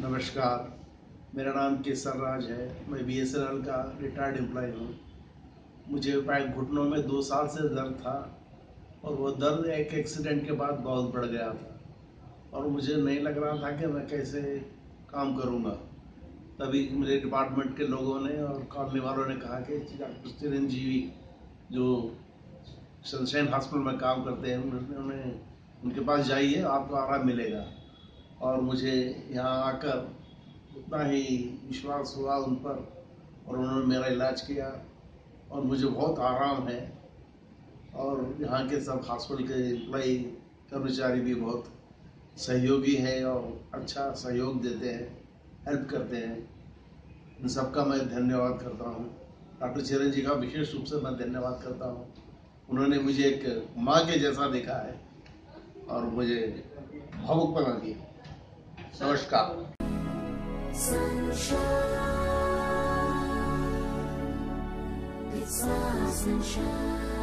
नमस्कार, मेरा नाम केसर राज है। मैं बी एस एन एल का रिटायर्ड एम्प्लॉय हूँ। मुझे घुटनों में दो साल से दर्द था और वो दर्द एक एक्सीडेंट के बाद बहुत बढ़ गया था। और मुझे नहीं लग रहा था कि मैं कैसे काम करूँगा। तभी मेरे डिपार्टमेंट के लोगों ने और कॉलोनी वालों ने कहा कि डॉक्टर चिरंजीवी जो सनशाइन हॉस्पिटल में काम करते हैं, उन्होंने उन्हें उनके पास जाइए, आपको आराम मिलेगा। और मुझे यहाँ आकर उतना ही विश्वास हुआ उन पर और उन्होंने मेरा इलाज किया और मुझे बहुत आराम है। और यहाँ के सब हॉस्पिटल के एम्प्लॉई कर्मचारी भी बहुत सहयोगी हैं और अच्छा सहयोग देते हैं। हेल्प करते हैं इन सबका मैं धन्यवाद करता हूँ डॉक्टर चिरन जी का विशेष रूप से मैं धन्यवाद करता हूँ उन्होंने मुझे एक माँ के जैसा देखा है और मुझे भावुक बना दिया नमस्कार Sunshine. It's sunshine.